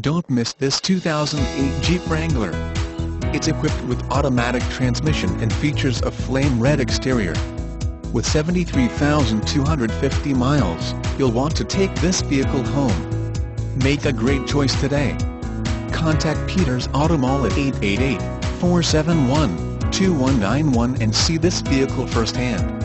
Don't miss this 2008 Jeep Wrangler. It's equipped with automatic transmission and features a flame red exterior. With 73,250 miles, you'll want to take this vehicle home. Make a great choice today. Contact Peters Auto Mall at 888-471-2191 and see this vehicle firsthand.